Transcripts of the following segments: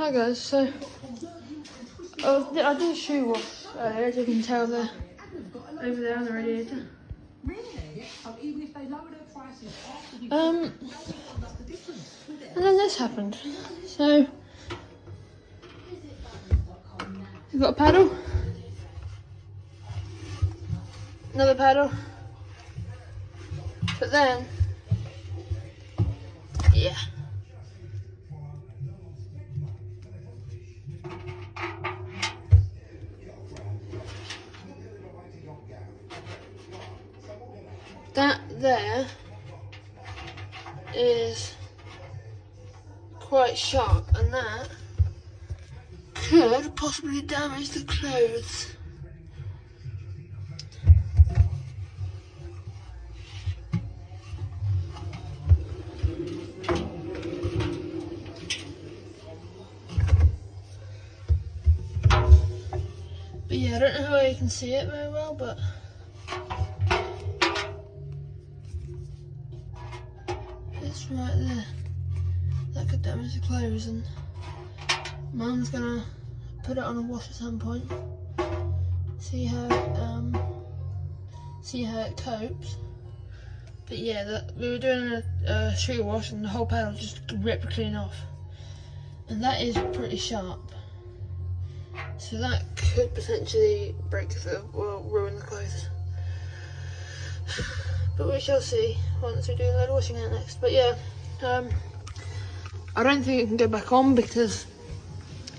Hi guys, so I did a shoe wash earlier, as you can tell there, over there on the radiator. Um, and then this happened. So you've got a paddle, another paddle, but then yeah. That there is quite sharp and that could possibly damage the clothes. But yeah, I don't know how you can see it very well, but it's right there. That could damage the clothes and Mum's gonna put it on a wash at some point. See how um see how it copes. But yeah, that, we were doing a, a shoe wash and the whole paddle just ripped clean off. And that is pretty sharp. So that could potentially break the, well, ruin the clothes. But we shall see once we do load washing out next. But yeah, um, I don't think it can go back on because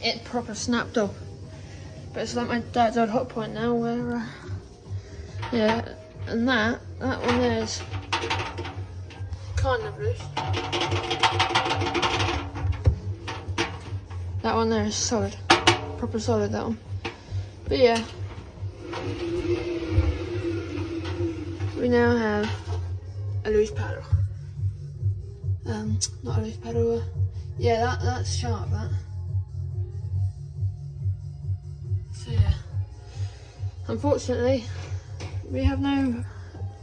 it proper snapped off. But it's like my dad's old Hotpoint now where, uh, yeah, and that, that one there is kind of loose. That one there is solid proper solid that one. But yeah. We now have a loose paddle. Um, not a loose paddle. Uh, yeah, that that's sharp. That. So yeah. Unfortunately, we have no.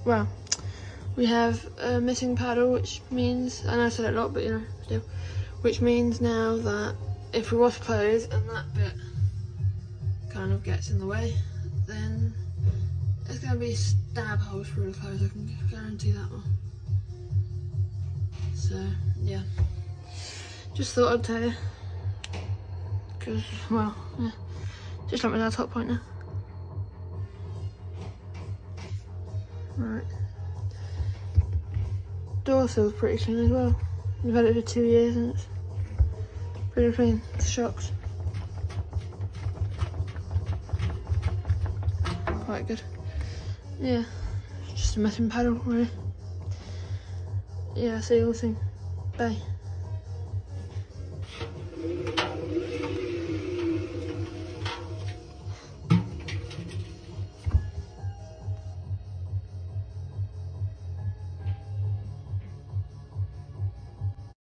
Well, we have a missing paddle, which means I know I said it a lot, but you know, still, which means now that if we wash clothes and that bit kind of gets in the way, then there's to be stab holes through the clothes, I can guarantee that one. So, yeah. Just thought I'd tell you. Because, well, yeah. Just like my dad's Hotpoint now. Right. Door feels pretty clean as well. We've had it for two years and it's pretty clean. Shocks. Quite good. Yeah. Just a messing paddle really. Yeah, see you all soon. Bye.